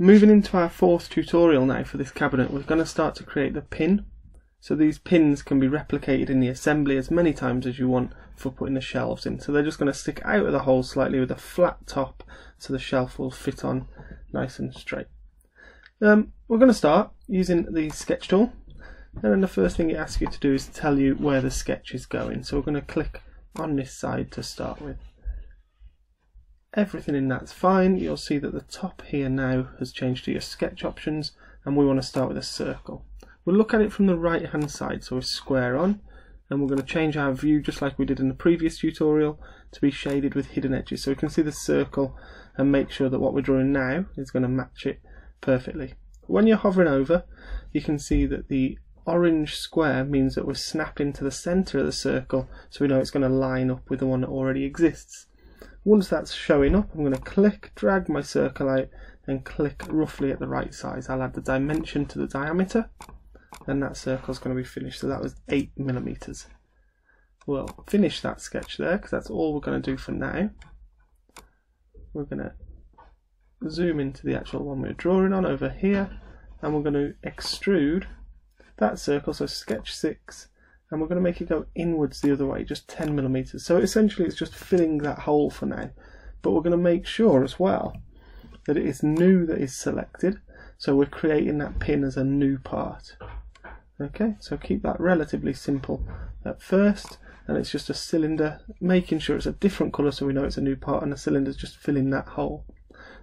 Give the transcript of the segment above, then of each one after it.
Moving into our fourth tutorial now for this cabinet, we're going to start to create the pin. So these pins can be replicated in the assembly as many times as you want for putting the shelves in. So they're just going to stick out of the hole slightly with a flat top so the shelf will fit on nice and straight. Um, we're going to start using the sketch tool and then the first thing it asks you to do is tell you where the sketch is going. So we're going to click on this side to start with. Everything in that's fine. You'll see that the top here now has changed to your sketch options and we want to start with a circle. We'll look at it from the right hand side, so we're square on, and we're going to change our view just like we did in the previous tutorial to be shaded with hidden edges so we can see the circle and make sure that what we're drawing now is going to match it perfectly. When you're hovering over you can see that the orange square means that we're snapped into the centre of the circle so we know it's going to line up with the one that already exists. Once that's showing up I'm going to click, drag my circle out and click roughly at the right size. I'll add the dimension to the diameter and that circle's going to be finished. So that was 8 millimeters. We'll finish that sketch there because that's all we're going to do for now. We're going to zoom into the actual one we're drawing on over here and we're going to extrude that circle, so sketch 6, and we're going to make it go inwards the other way, just 10 millimeters. So essentially it's just filling that hole for now. But we're going to make sure as well that it is new that is selected. So we're creating that pin as a new part. Okay, so keep that relatively simple at first, and it's just a cylinder, making sure it's a different colour so we know it's a new part, and the cylinder's just filling that hole.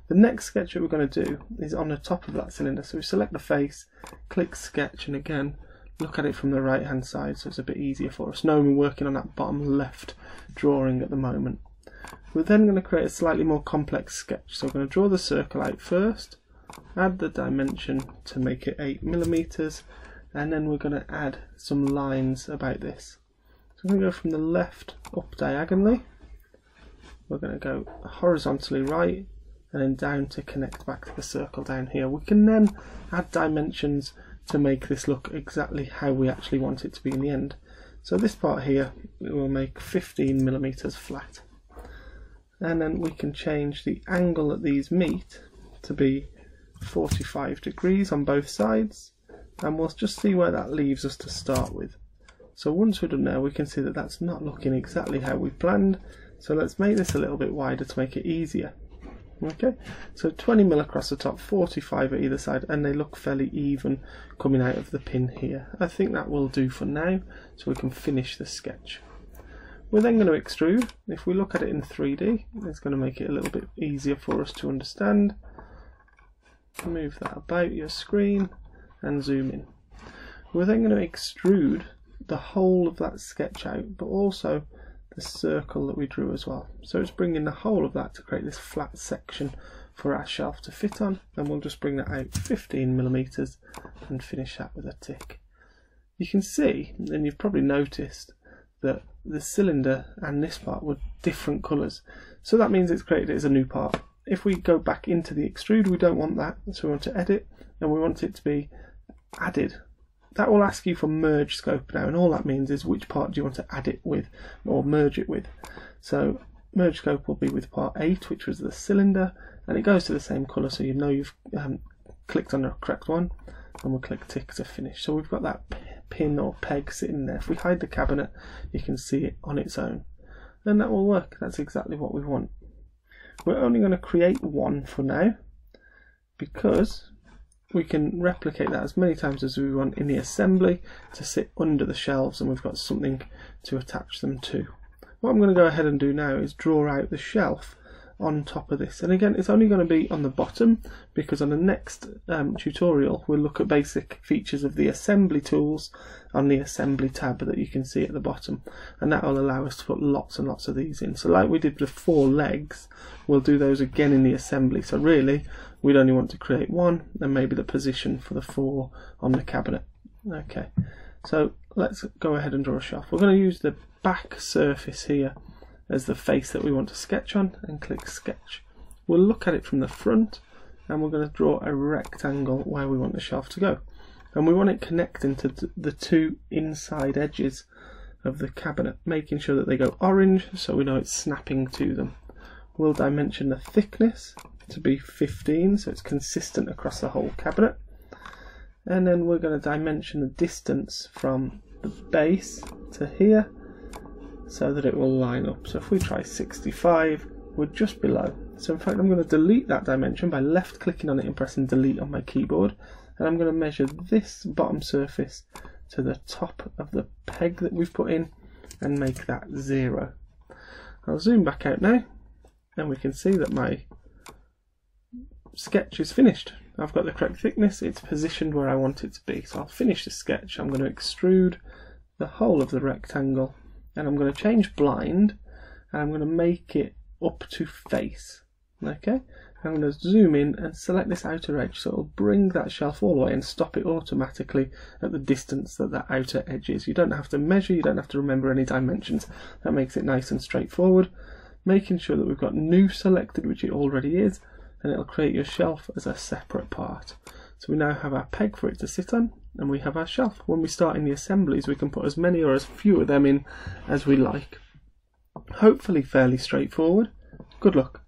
The next sketch that we're going to do is on the top of that cylinder, so we select the face, click sketch, and again, look at it from the right hand side so it's a bit easier for us, knowing we're working on that bottom left drawing at the moment. We're then going to create a slightly more complex sketch, so we're going to draw the circle out first, add the dimension to make it 8 millimeters and then we're going to add some lines about this. So we're going to go from the left up diagonally, we're going to go horizontally right and then down to connect back to the circle down here. We can then add dimensions to make this look exactly how we actually want it to be in the end. So this part here we will make 15 millimeters flat and then we can change the angle that these meet to be 45 degrees on both sides and we'll just see where that leaves us to start with. So once we're done there we can see that that's not looking exactly how we planned so let's make this a little bit wider to make it easier. Okay, so 20 mil across the top, 45 at either side, and they look fairly even coming out of the pin here. I think that will do for now, so we can finish the sketch. We're then going to extrude. If we look at it in 3D, it's going to make it a little bit easier for us to understand. Move that about your screen, and zoom in. We're then going to extrude the whole of that sketch out, but also the circle that we drew as well. So it's bringing the whole of that to create this flat section for our shelf to fit on, and we'll just bring that out 15 millimeters and finish that with a tick. You can see, and you've probably noticed, that the cylinder and this part were different colours. So that means it's created it as a new part. If we go back into the extrude, we don't want that, so we want to edit, and we want it to be added. That will ask you for merge scope now, and all that means is which part do you want to add it with or merge it with. So merge scope will be with part 8, which was the cylinder, and it goes to the same colour so you know you've um, clicked on the correct one, and we'll click tick to finish. So we've got that pin or peg sitting there. If we hide the cabinet, you can see it on its own. And that will work. That's exactly what we want. We're only going to create one for now because we can replicate that as many times as we want in the assembly to sit under the shelves and we've got something to attach them to. What I'm going to go ahead and do now is draw out the shelf on top of this. And again it's only going to be on the bottom because on the next um, tutorial we'll look at basic features of the assembly tools on the assembly tab that you can see at the bottom. And that will allow us to put lots and lots of these in. So like we did with four legs we'll do those again in the assembly. So really we'd only want to create one and maybe the position for the four on the cabinet. Okay. So let's go ahead and draw a shelf. We're going to use the back surface here as the face that we want to sketch on and click sketch. We'll look at it from the front and we're going to draw a rectangle where we want the shelf to go. And we want it connecting to the two inside edges of the cabinet, making sure that they go orange so we know it's snapping to them. We'll dimension the thickness to be 15 so it's consistent across the whole cabinet and then we're going to dimension the distance from the base to here so that it will line up so if we try 65 we're just below so in fact I'm going to delete that dimension by left clicking on it and pressing delete on my keyboard and I'm going to measure this bottom surface to the top of the peg that we've put in and make that zero. I'll zoom back out now and we can see that my sketch is finished. I've got the correct thickness, it's positioned where I want it to be. So I'll finish the sketch, I'm going to extrude the whole of the rectangle and I'm going to change blind and I'm going to make it up to face. Okay, I'm going to zoom in and select this outer edge so it'll bring that shelf all the way and stop it automatically at the distance that that outer edge is. You don't have to measure, you don't have to remember any dimensions. That makes it nice and straightforward. Making sure that we've got new selected, which it already is, and it'll create your shelf as a separate part. So we now have our peg for it to sit on, and we have our shelf. When we start in the assemblies, we can put as many or as few of them in as we like. Hopefully fairly straightforward. Good luck.